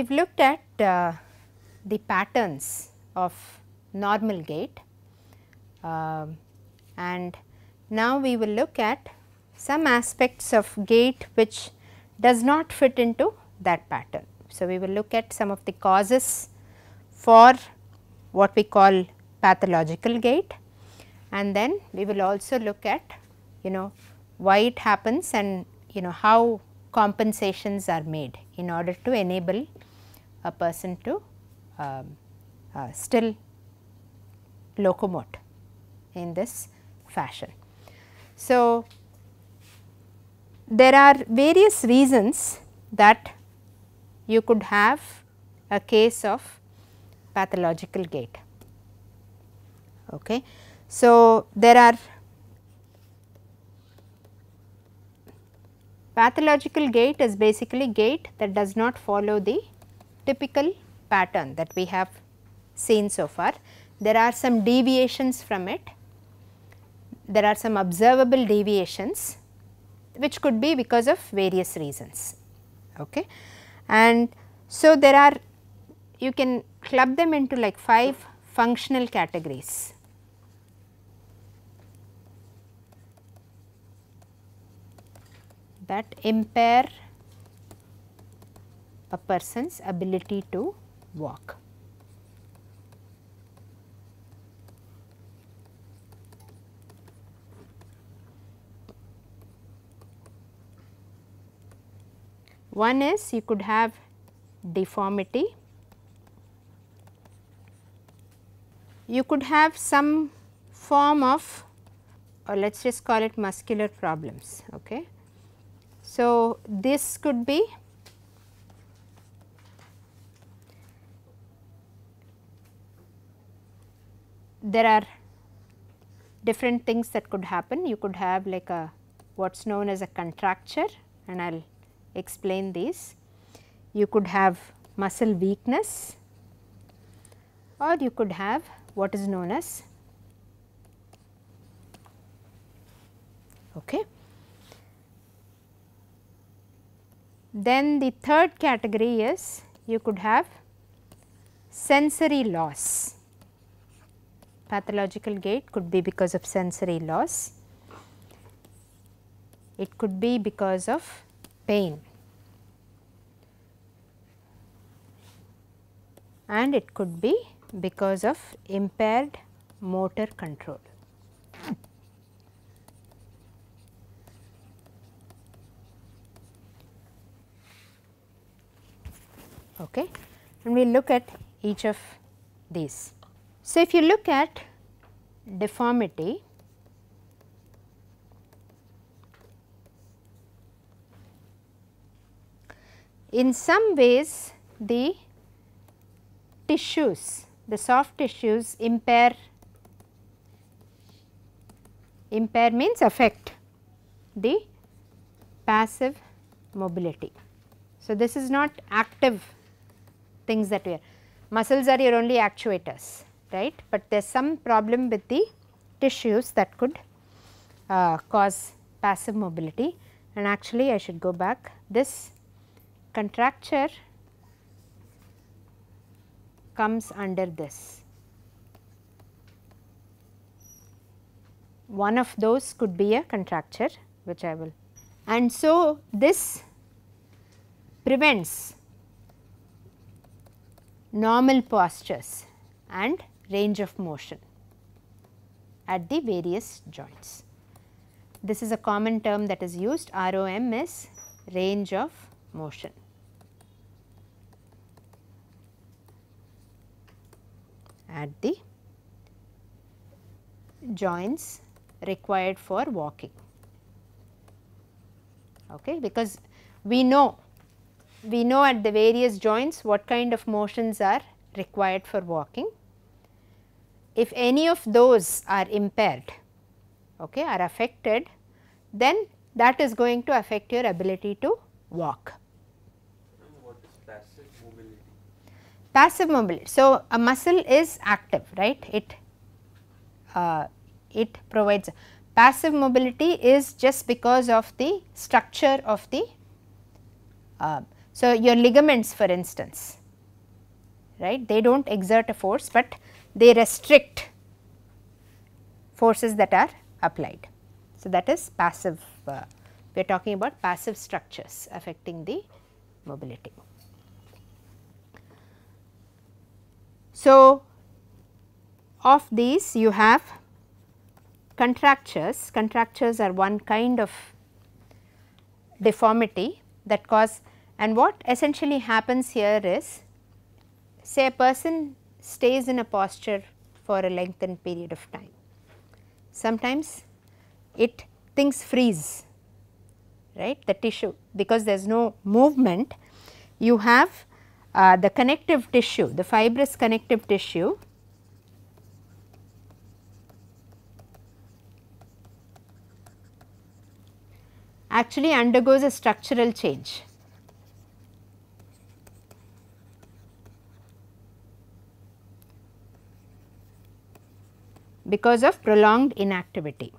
have looked at uh, the patterns of normal gait uh, and now we will look at some aspects of gait which does not fit into that pattern. So, we will look at some of the causes for what we call pathological gait and then we will also look at you know why it happens and you know how compensations are made in order to enable a person to um, uh, still locomote in this fashion. So, there are various reasons that you could have a case of pathological gait. Okay. So, there are pathological gait is basically gait that does not follow the typical pattern that we have seen so far. There are some deviations from it, there are some observable deviations which could be because of various reasons. Okay. And so, there are you can club them into like 5 functional categories. that impair a person's ability to walk. One is you could have deformity, you could have some form of or let us just call it muscular problems. Okay. So, this could be there are different things that could happen. You could have like a what is known as a contracture and I will explain these. You could have muscle weakness or you could have what is known as okay. Then the third category is you could have sensory loss. Pathological gait could be because of sensory loss. It could be because of pain and it could be because of impaired motor control. Okay. And we look at each of these. So, if you look at deformity, in some ways the tissues, the soft tissues impair, impair means affect the passive mobility. So, this is not active things that we are, muscles are your only actuators, right, but there is some problem with the tissues that could uh, cause passive mobility. And actually I should go back. This contracture comes under this. One of those could be a contracture which I will. And so this prevents normal postures and range of motion at the various joints. This is a common term that is used ROM is range of motion. at the joints required for walking. Okay, because we know we know at the various joints what kind of motions are required for walking. If any of those are impaired, okay, are affected, then that is going to affect your ability to walk. What is passive mobility? Passive mobility. So, a muscle is active, right? It uh, it provides passive mobility is just because of the structure of the uh, So, your ligaments for instance, right, they do not exert a force, but they restrict forces that are applied. So, that is passive, uh, we are talking about passive structures affecting the mobility. So, of these you have contractures, contractures are one kind of deformity that cause and what essentially happens here is say a person stays in a posture for a lengthened period of time. Sometimes it things freeze right the tissue because there is no movement you have uh, the connective tissue the fibrous connective tissue actually undergoes a structural change. Because of prolonged inactivity.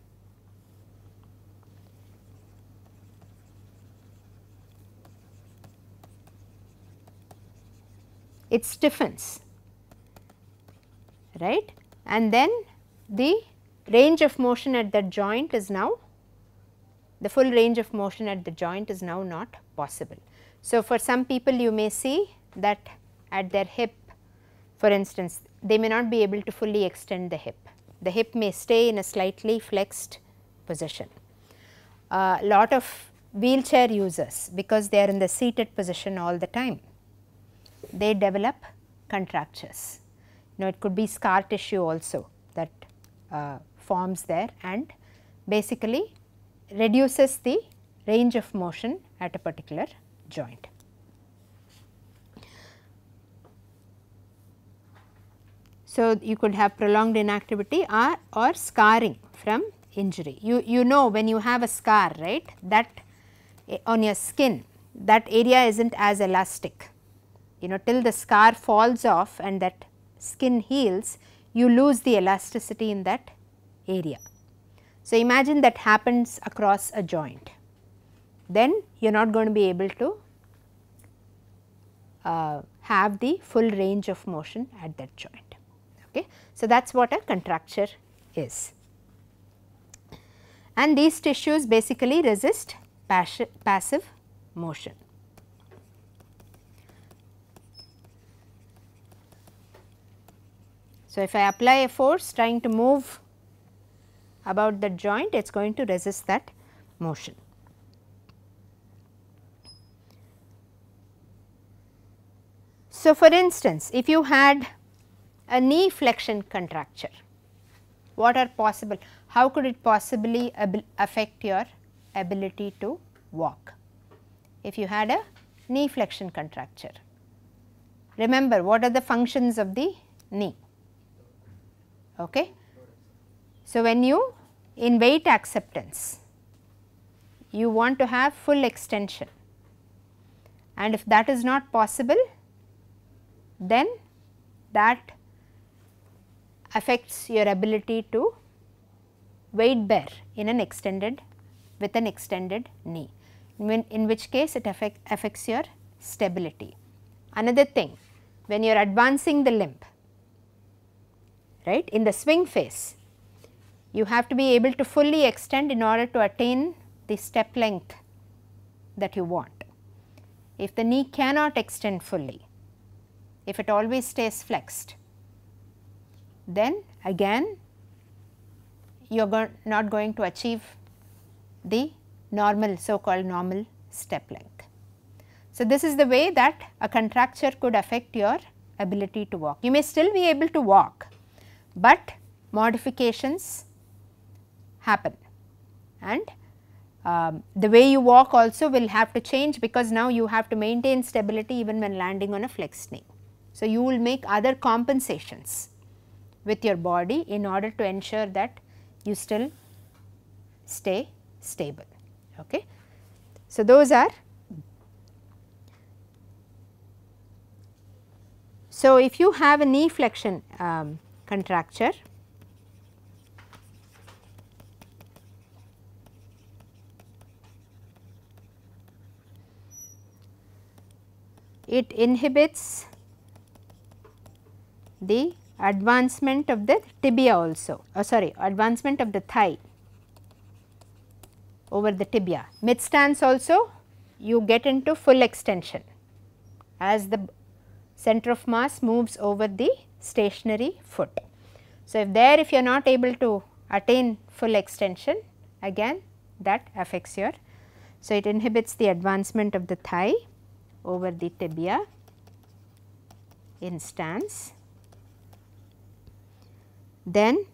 It stiffens right and then the range of motion at that joint is now the full range of motion at the joint is now not possible. So, for some people you may see that at their hip for instance, they may not be able to fully extend the hip. The hip may stay in a slightly flexed position. A uh, lot of wheelchair users because they are in the seated position all the time, they develop contractures. Know it could be scar tissue also that uh, forms there and basically reduces the range of motion at a particular joint. So, you could have prolonged inactivity or, or scarring from injury. You, you know when you have a scar right that eh, on your skin that area is not as elastic. You know till the scar falls off and that skin heals you lose the elasticity in that area. So, imagine that happens across a joint, then you are not going to be able to uh, have the full range of motion at that joint. Okay. So, that is what a contracture is and these tissues basically resist passive motion. So, if I apply a force trying to move about the joint it is going to resist that motion. So, for instance, if you had a knee flexion contracture, what are possible? How could it possibly affect your ability to walk? If you had a knee flexion contracture, remember what are the functions of the knee? Okay. So, when you in weight acceptance you want to have full extension and if that is not possible then that affects your ability to weight bear in an extended with an extended knee in, in which case it affect, affects your stability. Another thing when you are advancing the limb right in the swing phase you have to be able to fully extend in order to attain the step length that you want. If the knee cannot extend fully, if it always stays flexed, then again you are go not going to achieve the normal so called normal step length. So, this is the way that a contracture could affect your ability to walk. You may still be able to walk, but modifications happen and um, the way you walk also will have to change because now you have to maintain stability even when landing on a flexed knee. So, you will make other compensations with your body in order to ensure that you still stay stable. Okay. So, those are so if you have a knee flexion um, contracture it inhibits the advancement of the tibia also, oh sorry advancement of the thigh over the tibia. Mid stance also you get into full extension as the center of mass moves over the stationary foot. So, if there if you are not able to attain full extension again that affects your. So, it inhibits the advancement of the thigh over the tibia in stance. Then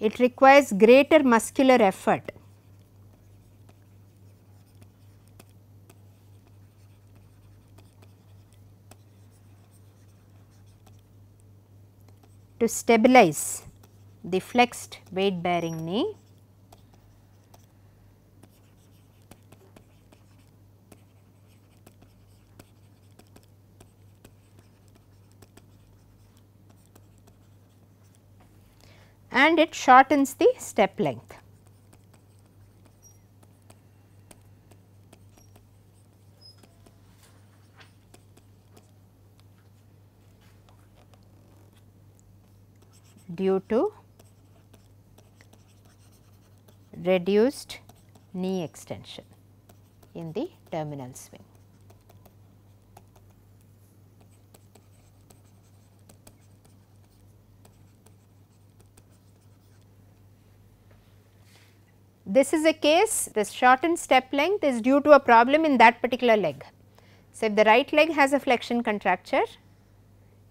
it requires greater muscular effort to stabilize the flexed weight bearing knee. And it shortens the step length. due to reduced knee extension in the terminal swing. This is a case this shortened step length is due to a problem in that particular leg. So, if the right leg has a flexion contracture,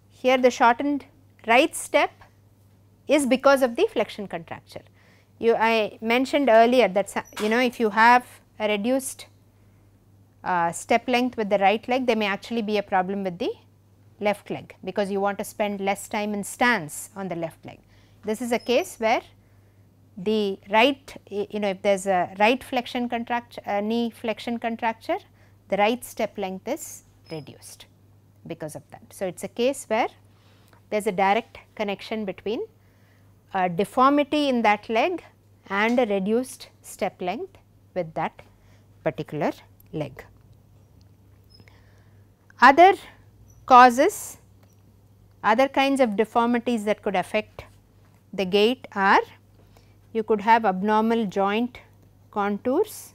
here the shortened right step is because of the flexion contracture. You I mentioned earlier that you know if you have a reduced uh, step length with the right leg there may actually be a problem with the left leg because you want to spend less time in stance on the left leg. This is a case where the right you know if there is a right flexion contracture uh, knee flexion contracture the right step length is reduced because of that. So, it is a case where there is a direct connection between a deformity in that leg and a reduced step length with that particular leg. Other causes, other kinds of deformities that could affect the gait are you could have abnormal joint contours,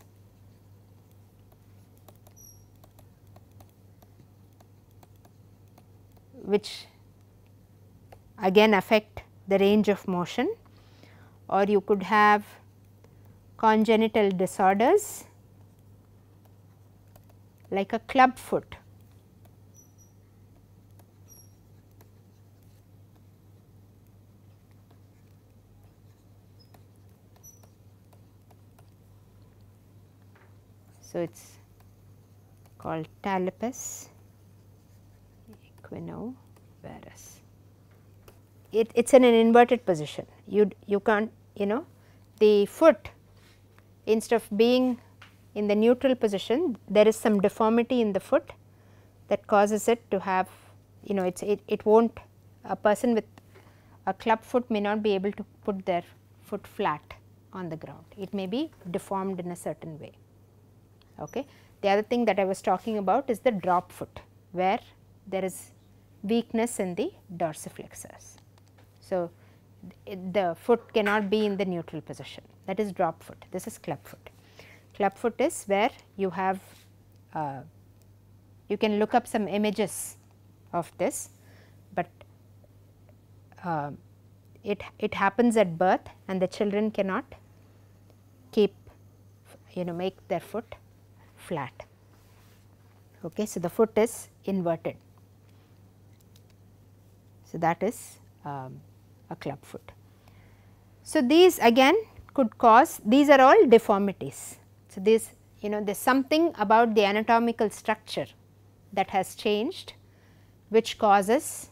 which again affect the range of motion or you could have congenital disorders like a club foot. So, it is called talipes equinovarus. It is in an inverted position. You, you can't you know the foot instead of being in the neutral position there is some deformity in the foot that causes it to have you know it's it, it won't a person with a club foot may not be able to put their foot flat on the ground. It may be deformed in a certain way okay the other thing that i was talking about is the drop foot where there is weakness in the dorsiflexors so, the foot cannot be in the neutral position that is drop foot, this is club foot. Club foot is where you have uh, you can look up some images of this, but uh, it, it happens at birth and the children cannot keep you know make their foot flat. Okay, so, the foot is inverted. So, that is um, a club foot. So, these again could cause these are all deformities. So, this you know there is something about the anatomical structure that has changed which causes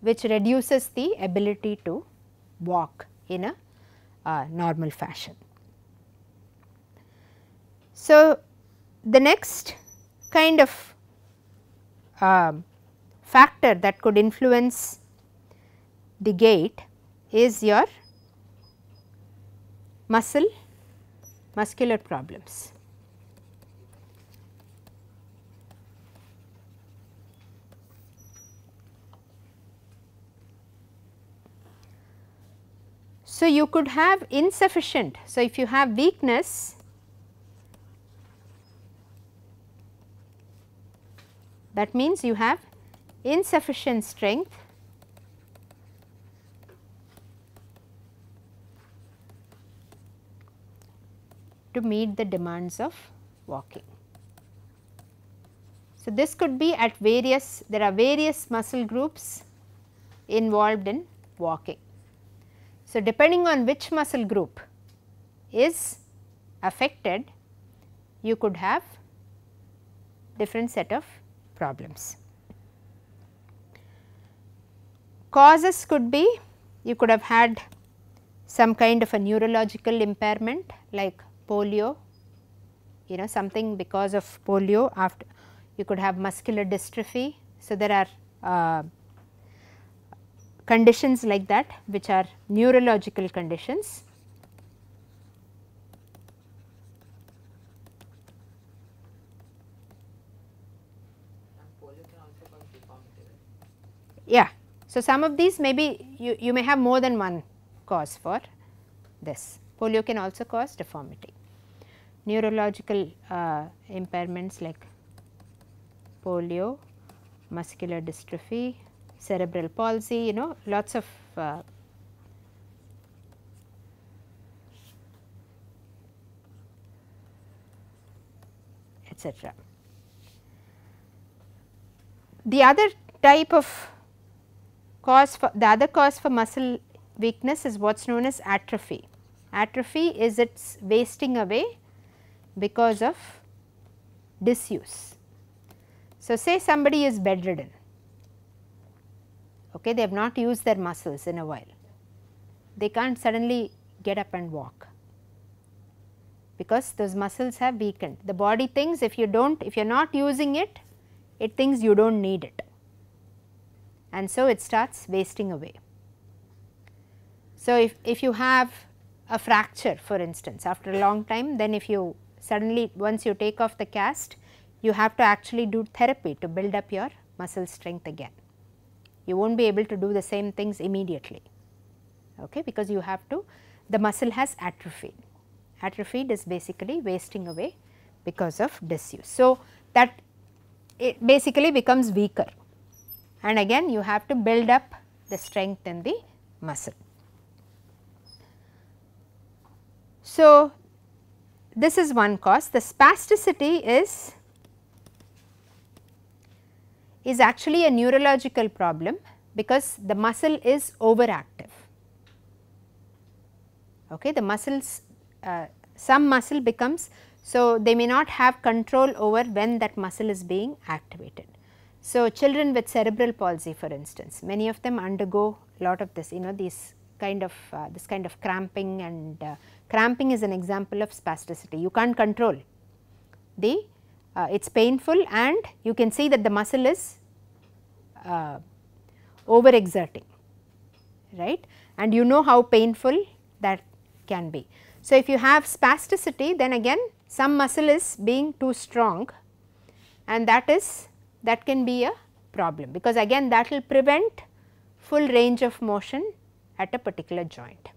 which reduces the ability to walk in a uh, normal fashion. So, the next kind of uh, factor that could influence the gait is your muscle muscular problems. So, you could have insufficient. So, if you have weakness that means you have insufficient strength to meet the demands of walking. So, this could be at various there are various muscle groups involved in walking. So, depending on which muscle group is affected you could have different set of problems. Causes could be you could have had some kind of a neurological impairment like polio, you know something because of polio after you could have muscular dystrophy. So, there are uh, conditions like that which are neurological conditions. polio can also cause deformity, right? Yeah. So, some of these maybe you, you may have more than one cause for this. Polio can also cause deformity. Neurological uh, impairments like polio, muscular dystrophy, cerebral palsy, you know lots of uh, etc. The other type of cause for the other cause for muscle weakness is what is known as atrophy. Atrophy is its wasting away because of disuse. So, say somebody is bedridden, okay, they have not used their muscles in a while, they can't suddenly get up and walk because those muscles have weakened. The body thinks if you do not, if you are not using it, it thinks you do not need it and so it starts wasting away. So, if, if you have a fracture for instance after a long time then if you suddenly once you take off the cast you have to actually do therapy to build up your muscle strength again. You will not be able to do the same things immediately okay, because you have to the muscle has atrophied. Atrophied is basically wasting away because of disuse. So, that it basically becomes weaker and again you have to build up the strength in the muscle. So, this is one cause the spasticity is is actually a neurological problem because the muscle is overactive. Okay, the muscles uh, some muscle becomes so they may not have control over when that muscle is being activated. So, children with cerebral palsy for instance, many of them undergo a lot of this you know these kind of uh, this kind of cramping and uh, cramping is an example of spasticity. You can't control the uh, it is painful and you can see that the muscle is uh, over exerting right and you know how painful that can be. So, if you have spasticity then again some muscle is being too strong and that is that can be a problem because again that will prevent full range of motion at a particular joint.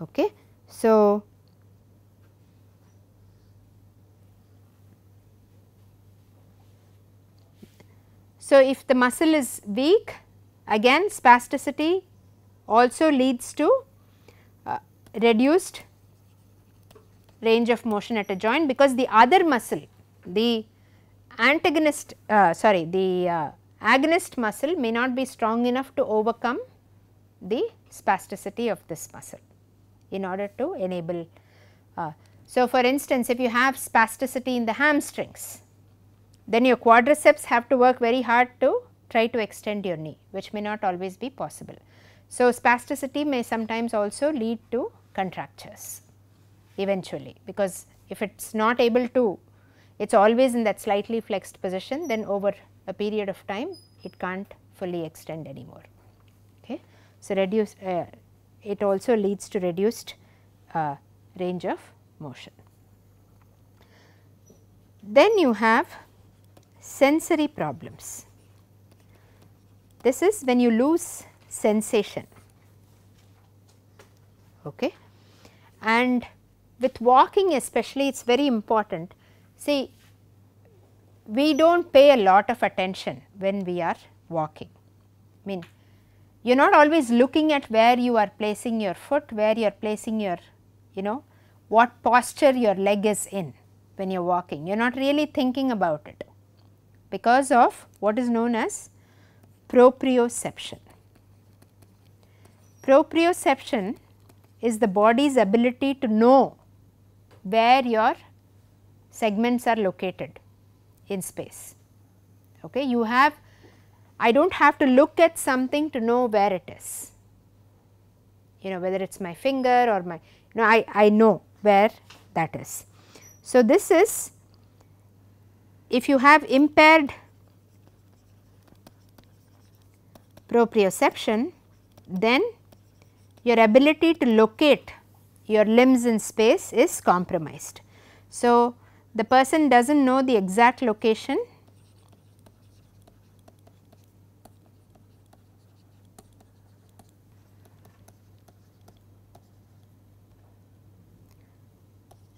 Okay. So, so if the muscle is weak again spasticity also leads to uh, reduced range of motion at a joint because the other muscle the antagonist uh, sorry the uh, agonist muscle may not be strong enough to overcome the spasticity of this muscle in order to enable. Uh, so, for instance, if you have spasticity in the hamstrings, then your quadriceps have to work very hard to try to extend your knee which may not always be possible. So, spasticity may sometimes also lead to contractures eventually because if it is not able to it is always in that slightly flexed position then over a period of time it can't fully extend anymore. Okay. So, reduce uh, it also leads to reduced uh, range of motion. Then you have sensory problems. This is when you lose sensation. Okay. And with walking especially it is very important. See we do not pay a lot of attention when we are walking. I mean you are not always looking at where you are placing your foot, where you are placing your you know what posture your leg is in when you are walking. You are not really thinking about it because of what is known as proprioception. Proprioception is the body's ability to know where your segments are located in space. Okay. You have I do not have to look at something to know where it is, you know whether it is my finger or my you know I, I know where that is. So, this is if you have impaired proprioception then your ability to locate your limbs in space is compromised. So, the person does not know the exact location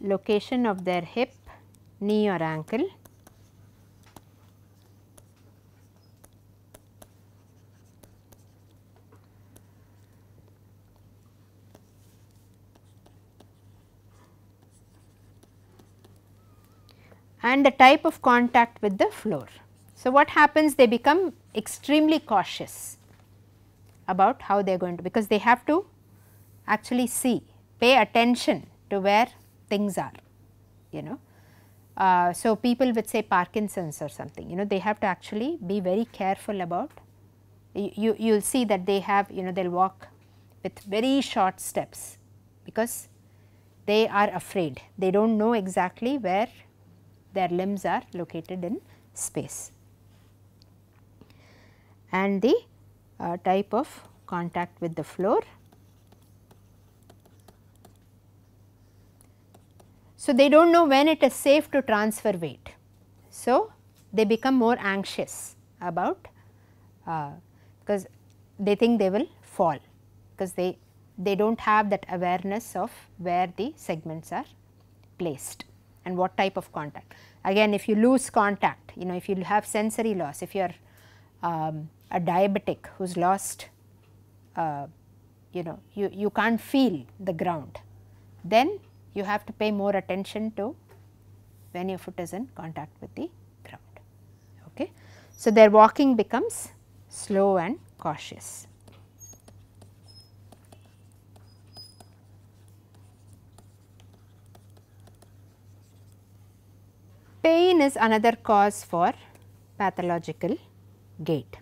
location of their hip, knee or ankle. And the type of contact with the floor. So, what happens they become extremely cautious about how they are going to because they have to actually see pay attention to where things are you know. Uh, so, people with say Parkinson's or something you know they have to actually be very careful about you you will see that they have you know they will walk with very short steps because they are afraid they do not know exactly where their limbs are located in space. And the uh, type of contact with the floor. So, they do not know when it is safe to transfer weight. So, they become more anxious about uh, because they think they will fall because they they do not have that awareness of where the segments are placed and what type of contact. Again if you lose contact, you know if you have sensory loss, if you are um, a diabetic who has lost, uh, you know you, you can't feel the ground, then you have to pay more attention to when your foot is in contact with the ground. Okay. So, their walking becomes slow and cautious. Pain is another cause for pathological gait.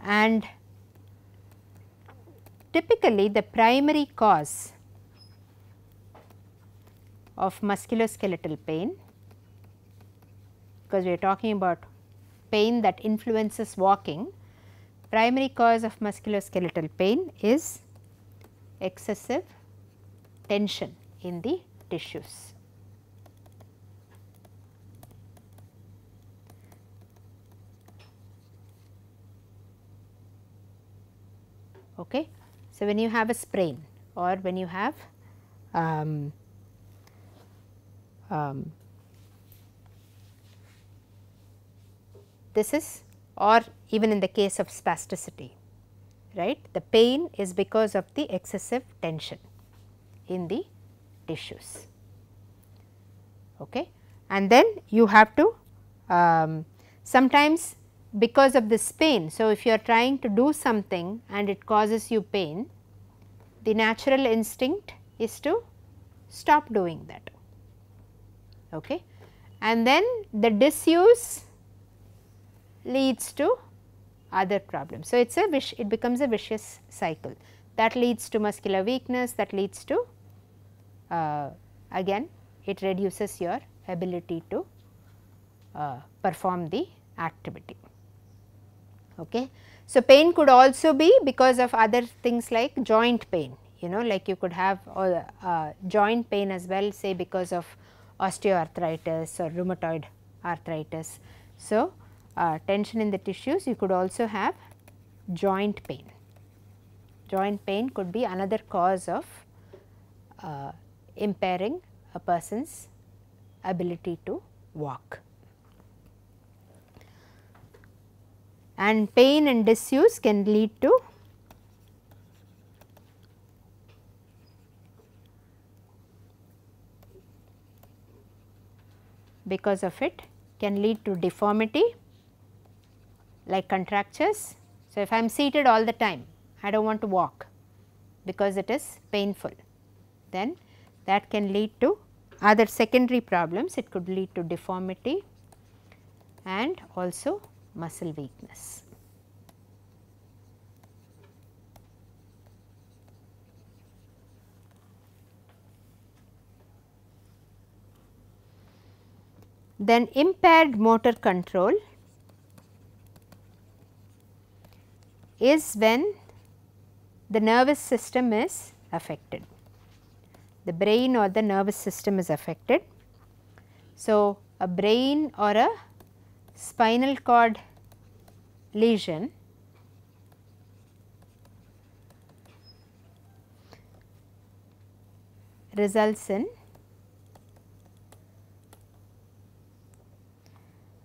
And typically the primary cause of musculoskeletal pain, because we are talking about pain that influences walking, primary cause of musculoskeletal pain is excessive tension in the tissues. Okay. So, when you have a sprain or when you have um, um, this is or even in the case of spasticity right? The pain is because of the excessive tension in the tissues. Okay? And then you have to um, sometimes because of this pain. So, if you are trying to do something and it causes you pain, the natural instinct is to stop doing that. Okay. And then the disuse leads to other problems. So, it is a wish it becomes a vicious cycle that leads to muscular weakness that leads to uh, again it reduces your ability to uh, perform the activity. Okay. So, pain could also be because of other things like joint pain, you know like you could have uh, uh, joint pain as well say because of osteoarthritis or rheumatoid arthritis. So, uh, tension in the tissues you could also have joint pain. joint pain could be another cause of uh, impairing a person's ability to walk. And pain and disuse can lead to because of it can lead to deformity like contractures. So, if I am seated all the time I do not want to walk because it is painful then that can lead to other secondary problems it could lead to deformity and also muscle weakness. Then impaired motor control is when the nervous system is affected. The brain or the nervous system is affected. So, a brain or a spinal cord lesion results in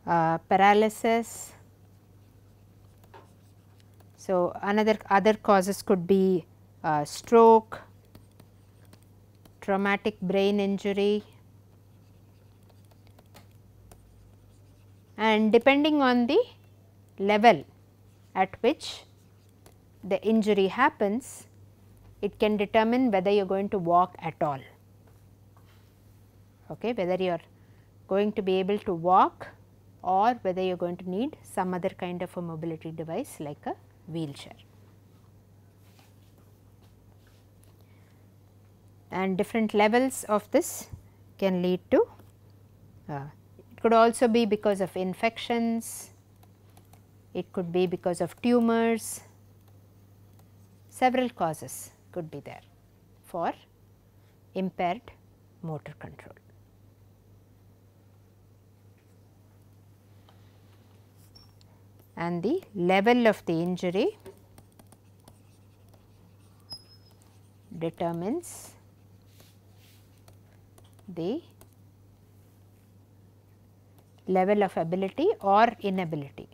uh, paralysis. So, another other causes could be uh, stroke, traumatic brain injury and depending on the level at which the injury happens, it can determine whether you are going to walk at all, okay, whether you are going to be able to walk or whether you are going to need some other kind of a mobility device like a wheelchair. And different levels of this can lead to, uh, it could also be because of infections, it could be because of tumors, several causes could be there for impaired motor control. and the level of the injury determines the level of ability or inability.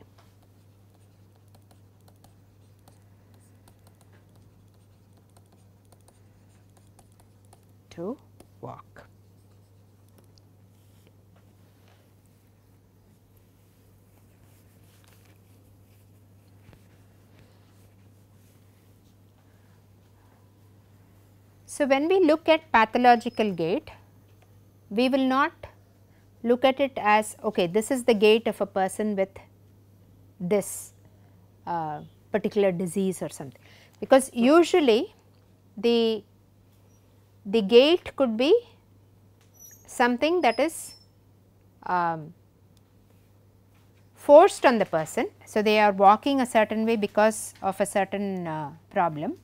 To walk. So, when we look at pathological gait, we will not look at it as okay this is the gait of a person with this uh, particular disease or something because usually the the gait could be something that is um, forced on the person. So, they are walking a certain way because of a certain uh, problem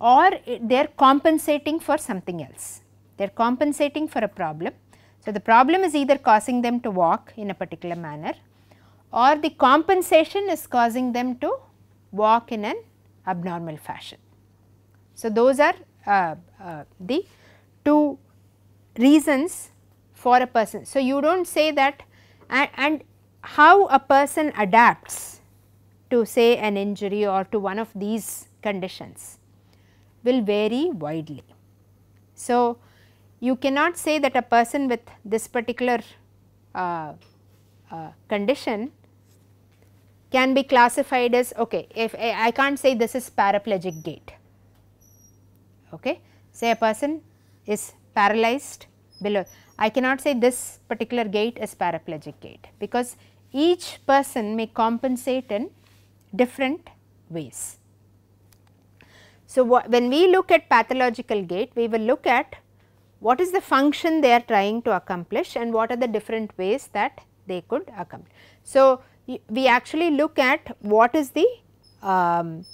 or they are compensating for something else. They are compensating for a problem. So, the problem is either causing them to walk in a particular manner or the compensation is causing them to walk in an abnormal fashion. So, those are the two reasons for a person. So, you do not say that and, and how a person adapts to say an injury or to one of these conditions will vary widely. So, you cannot say that a person with this particular uh, uh, condition can be classified as okay if I, I can't say this is paraplegic gait okay say a person is paralyzed below I cannot say this particular gait is paraplegic gait because each person may compensate in different ways. So, when we look at pathological gait, we will look at what is the function they are trying to accomplish and what are the different ways that they could accomplish. So, we actually look at what is the um,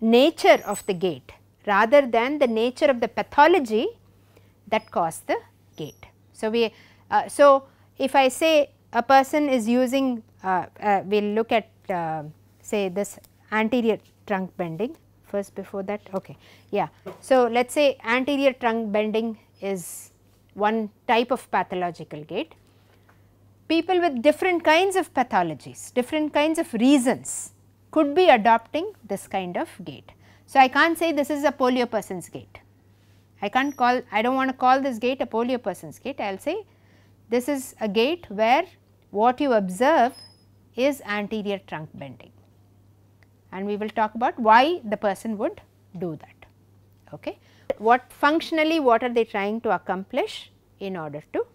nature of the gait rather than the nature of the pathology that caused the gait. So, we uh, so if I say a person is using uh, uh, we will look at uh, say this anterior trunk bending first before that. Okay. Yeah. So let's say anterior trunk bending is one type of pathological gait people with different kinds of pathologies different kinds of reasons could be adopting this kind of gait so i can't say this is a polio person's gait i can't call i don't want to call this gait a polio person's gait i'll say this is a gait where what you observe is anterior trunk bending and we will talk about why the person would do that. Okay. What functionally what are they trying to accomplish in order to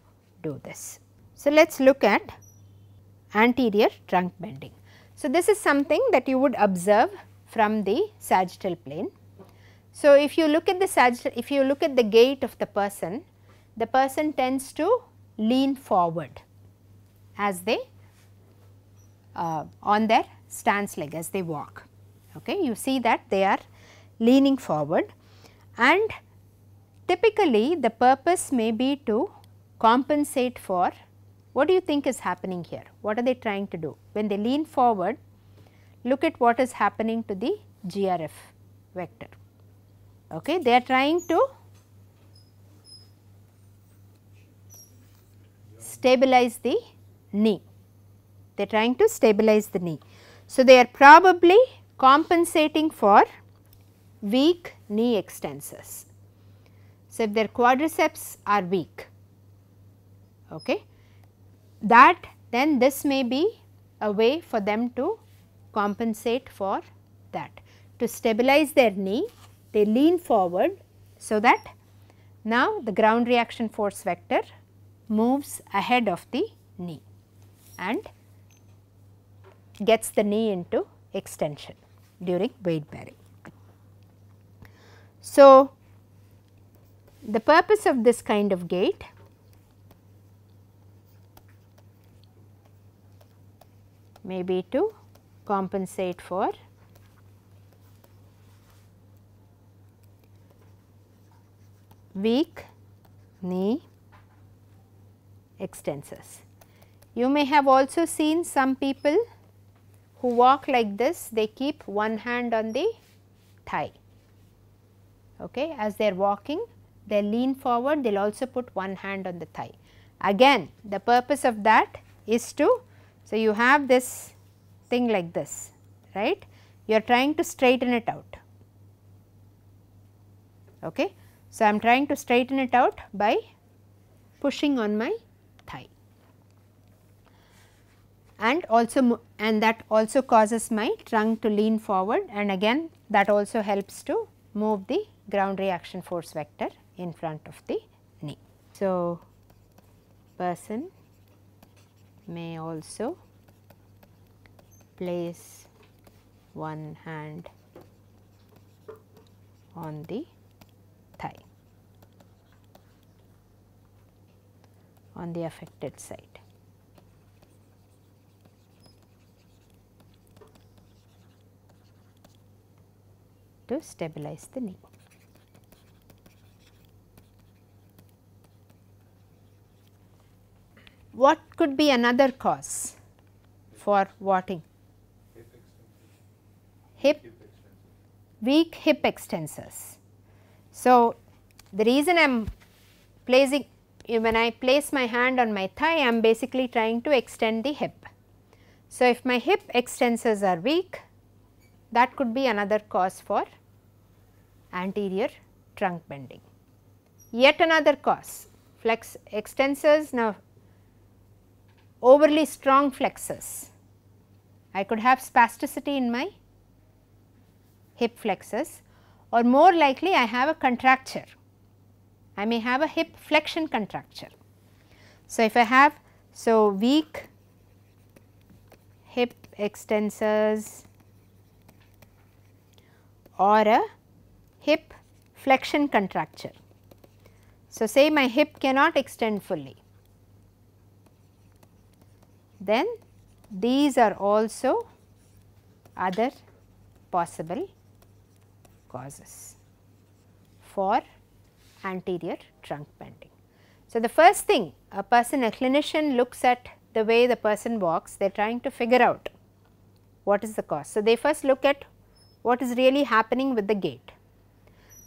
do this. So, let us look at anterior trunk bending. So, this is something that you would observe from the sagittal plane. So, if you look at the sagittal, if you look at the gait of the person, the person tends to lean forward as they uh, on their stance leg as they walk. Okay. You see that they are leaning forward and typically the purpose may be to compensate for what do you think is happening here? What are they trying to do? When they lean forward, look at what is happening to the GRF vector. Okay. They are trying to stabilize the knee. They are trying to stabilize the knee. So, they are probably compensating for weak knee extensors. So, if their quadriceps are weak, okay, that then this may be a way for them to compensate for that. To stabilize their knee, they lean forward so that now the ground reaction force vector moves ahead of the knee and gets the knee into extension during weight bearing. So, the purpose of this kind of gait may be to compensate for weak knee extensors. You may have also seen some people who walk like this, they keep one hand on the thigh. Okay. As they are walking, they lean forward, they will also put one hand on the thigh. Again, the purpose of that is to, so you have this thing like this, right. You are trying to straighten it out. Okay. So, I am trying to straighten it out by pushing on my thigh and also and that also causes my trunk to lean forward and again that also helps to move the ground reaction force vector in front of the knee. So, person may also place one hand on the thigh on the affected side. to stabilize the knee. What could be another cause for watting? Hip, weak hip extensors. So, the reason I am placing when I place my hand on my thigh I am basically trying to extend the hip. So, if my hip extensors are weak that could be another cause for anterior trunk bending. Yet another cause flex extensors now overly strong flexors. I could have spasticity in my hip flexors or more likely I have a contracture. I may have a hip flexion contracture. So, if I have so weak hip extensors or a hip flexion contracture. So, say my hip cannot extend fully, then these are also other possible causes for anterior trunk bending. So, the first thing a person a clinician looks at the way the person walks they are trying to figure out what is the cause. So, they first look at what is really happening with the gait.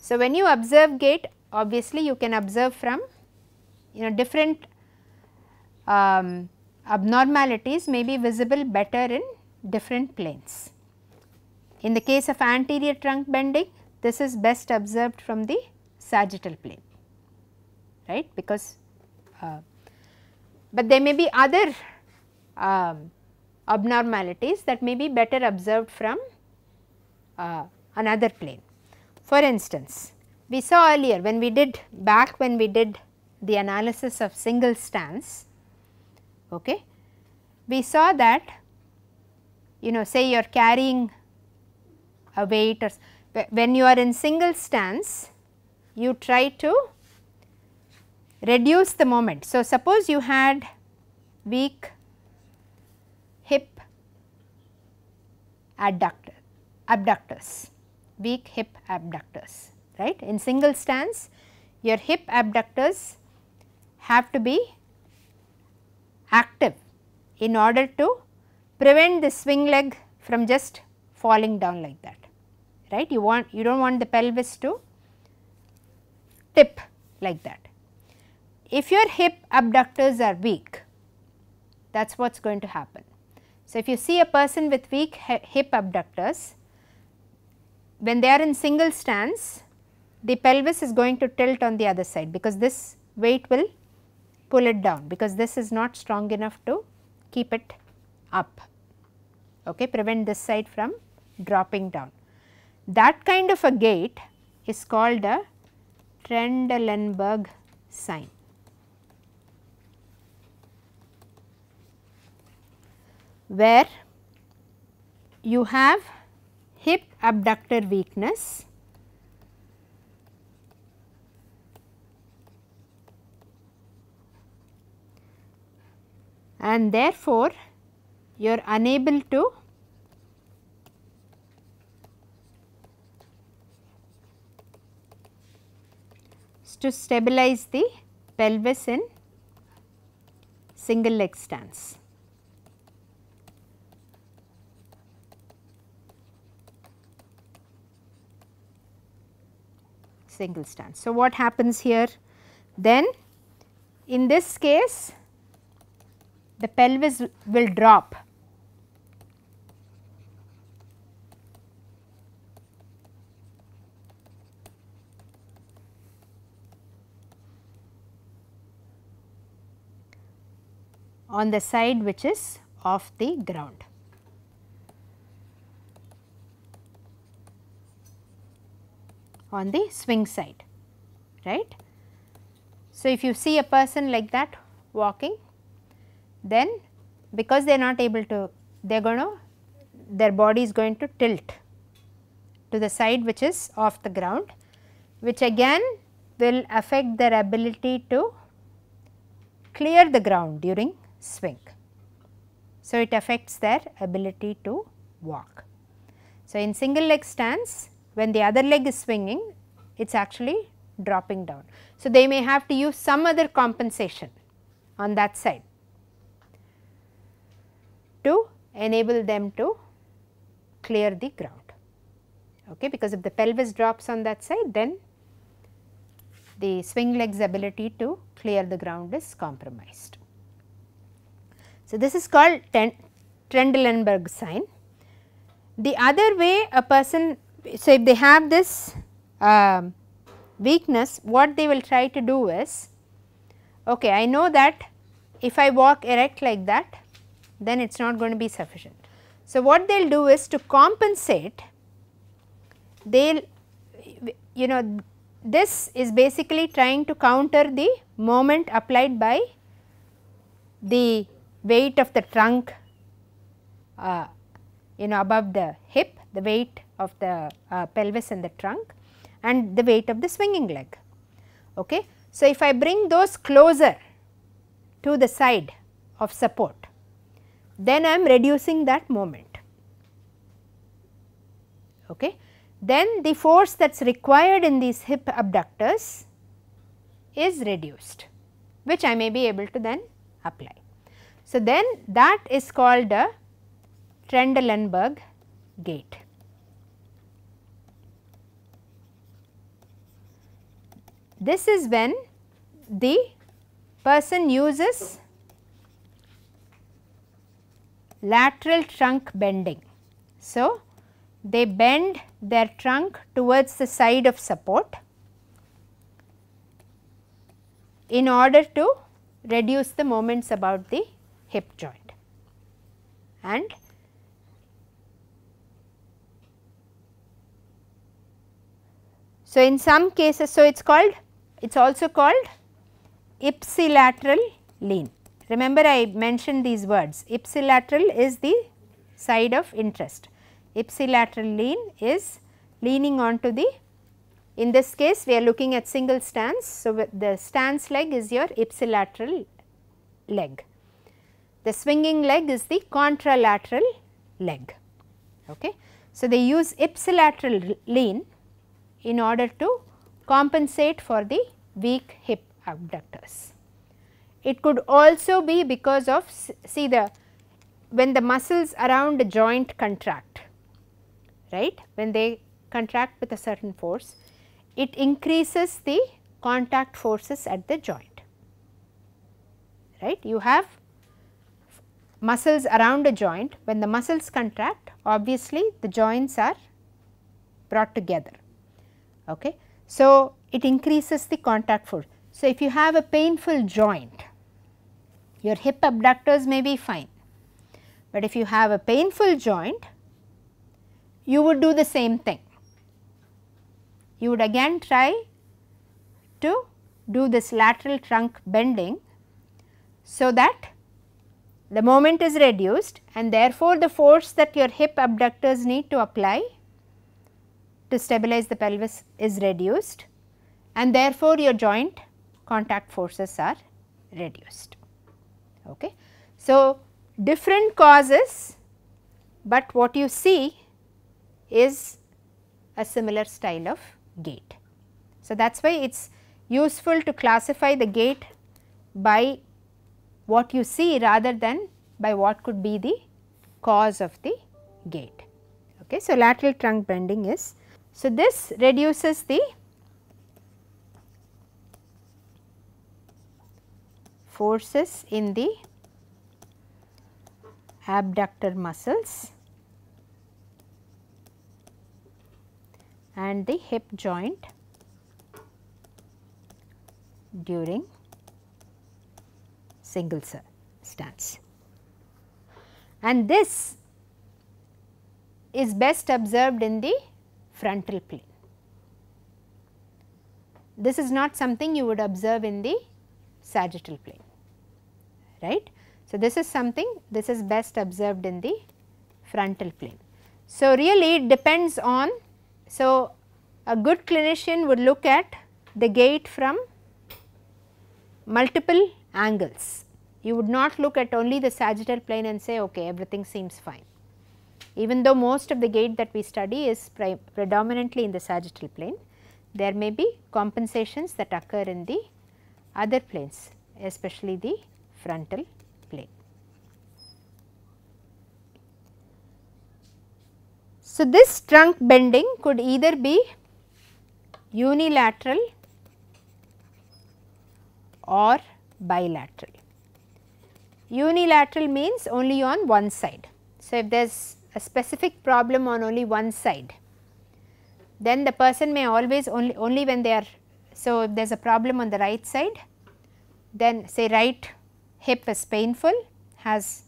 So, when you observe gait obviously you can observe from you know different um, abnormalities may be visible better in different planes. In the case of anterior trunk bending this is best observed from the sagittal plane right because uh, but there may be other um, abnormalities that may be better observed from uh, another plane. For instance, we saw earlier when we did back when we did the analysis of single stance, okay, we saw that you know say you are carrying a weight or when you are in single stance you try to reduce the moment. So, suppose you had weak hip adductor abductors, weak hip abductors right. In single stance your hip abductors have to be active in order to prevent the swing leg from just falling down like that right. You want you do not want the pelvis to tip like that. If your hip abductors are weak that is what is going to happen. So, if you see a person with weak hip abductors when they are in single stance the pelvis is going to tilt on the other side because this weight will pull it down because this is not strong enough to keep it up okay prevent this side from dropping down that kind of a gait is called a Trendelenburg sign. Where you have hip abductor weakness and therefore, you are unable to to stabilize the pelvis in single leg stance. single stance. So, what happens here? Then in this case the pelvis will drop on the side which is off the ground. on the swing side right. So, if you see a person like that walking then because they are not able to they are going to their body is going to tilt to the side which is off the ground which again will affect their ability to clear the ground during swing. So, it affects their ability to walk. So, in single leg stance when the other leg is swinging it is actually dropping down. So, they may have to use some other compensation on that side to enable them to clear the ground okay because if the pelvis drops on that side then the swing leg's ability to clear the ground is compromised. So, this is called Trendelenburg sign. The other way a person so, if they have this uh, weakness what they will try to do is okay I know that if I walk erect like that then it is not going to be sufficient. So, what they will do is to compensate they will you know this is basically trying to counter the moment applied by the weight of the trunk uh, you know above the hip the weight of the uh, pelvis and the trunk and the weight of the swinging leg. Okay. So, if I bring those closer to the side of support, then I am reducing that moment. Okay. Then the force that is required in these hip abductors is reduced, which I may be able to then apply. So, then that is called a Trendelenburg gait. This is when the person uses lateral trunk bending. So, they bend their trunk towards the side of support in order to reduce the moments about the hip joint and so in some cases so it's called it's also called ipsilateral lean remember i mentioned these words ipsilateral is the side of interest ipsilateral lean is leaning onto the in this case we are looking at single stance. So, the stance leg is your ipsilateral leg. The swinging leg is the contralateral leg. Okay. So, they use ipsilateral lean in order to compensate for the weak hip abductors. It could also be because of see the when the muscles around the joint contract right when they contract with a certain force it increases the contact forces at the joint right you have muscles around a joint. When the muscles contract obviously the joints are brought together. Okay? So it increases the contact force. So if you have a painful joint your hip abductors may be fine. But if you have a painful joint you would do the same thing. You would again try to do this lateral trunk bending so that the moment is reduced and therefore, the force that your hip abductors need to apply to stabilize the pelvis is reduced and therefore, your joint contact forces are reduced. Okay. So, different causes, but what you see is a similar style of gait. So, that is why it is useful to classify the gait by what you see rather than by what could be the cause of the gait. Okay. So, lateral trunk bending is, so this reduces the forces in the abductor muscles and the hip joint during single stance. And this is best observed in the frontal plane. This is not something you would observe in the sagittal plane, right. So, this is something this is best observed in the frontal plane. So, really it depends on so, a good clinician would look at the gait from multiple angles. You would not look at only the sagittal plane and say okay everything seems fine. Even though most of the gait that we study is predominantly in the sagittal plane, there may be compensations that occur in the other planes especially the frontal plane. So, this trunk bending could either be unilateral or bilateral. Unilateral means only on one side. So, if there is a specific problem on only one side, then the person may always only, only when they are, so if there is a problem on the right side, then say right hip is painful, has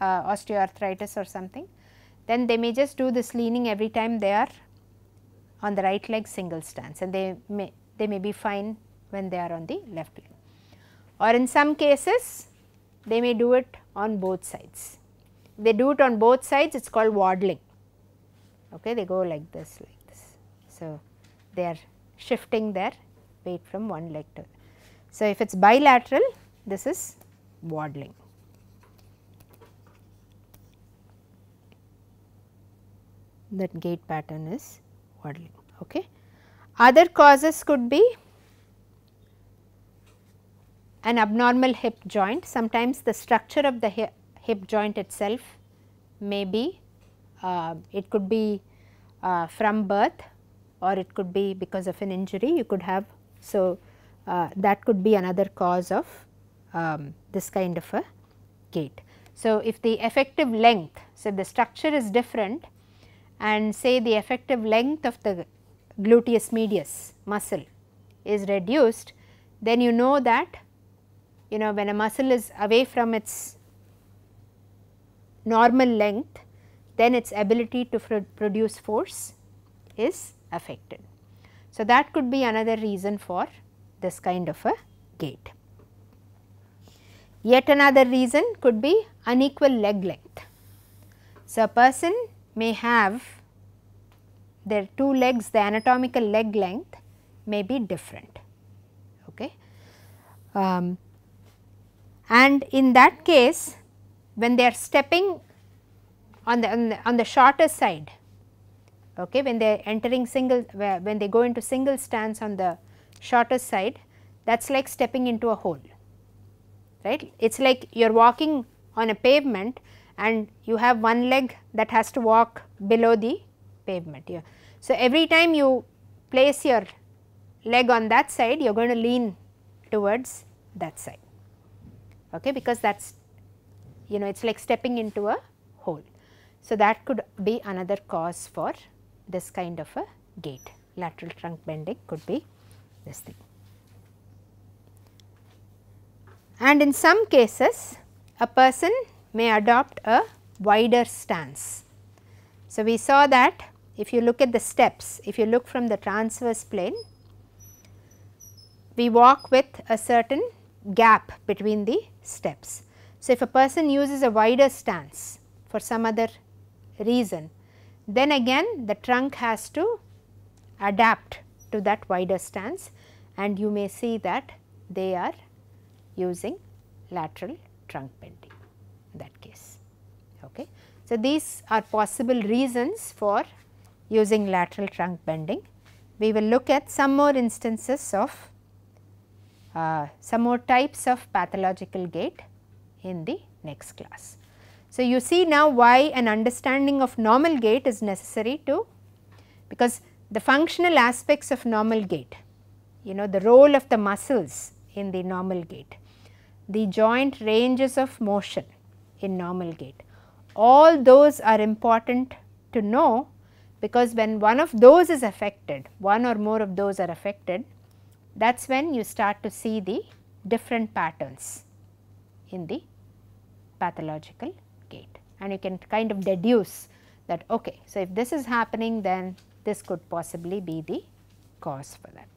uh, osteoarthritis or something, then they may just do this leaning every time they are on the right leg single stance and they may they may be fine when they are on the left leg. Or in some cases they may do it on both sides. If they do it on both sides it is called waddling, okay, they go like this like this. So, they are shifting their weight from one leg to. So, if it is bilateral this is waddling. that gait pattern is waddling. Okay. Other causes could be an abnormal hip joint, sometimes the structure of the hip, hip joint itself may be, uh, it could be uh, from birth or it could be because of an injury you could have. So, uh, that could be another cause of um, this kind of a gait. So, if the effective length, so the structure is different and say the effective length of the gluteus medius muscle is reduced, then you know that you know when a muscle is away from its normal length, then its ability to pro produce force is affected. So, that could be another reason for this kind of a gait. Yet another reason could be unequal leg length. So, a person may have their two legs the anatomical leg length may be different. Okay. Um, and in that case when they are stepping on the, on the, on the shorter side okay, when they are entering single when they go into single stance on the shorter side that is like stepping into a hole right. It is like you are walking on a pavement and you have one leg that has to walk below the pavement. Yeah. So, every time you place your leg on that side you are going to lean towards that side okay, because that is you know it is like stepping into a hole. So, that could be another cause for this kind of a gait lateral trunk bending could be this thing. And in some cases a person may adopt a wider stance. So, we saw that if you look at the steps, if you look from the transverse plane, we walk with a certain gap between the steps. So, if a person uses a wider stance for some other reason, then again the trunk has to adapt to that wider stance and you may see that they are using lateral trunk bending in that case. Okay. So, these are possible reasons for using lateral trunk bending. We will look at some more instances of uh, some more types of pathological gait in the next class. So, you see now why an understanding of normal gait is necessary to because the functional aspects of normal gait, you know the role of the muscles in the normal gait, the joint ranges of motion in normal gait, all those are important to know because when one of those is affected, one or more of those are affected, that is when you start to see the different patterns in the pathological gait and you can kind of deduce that okay. So, if this is happening then this could possibly be the cause for that.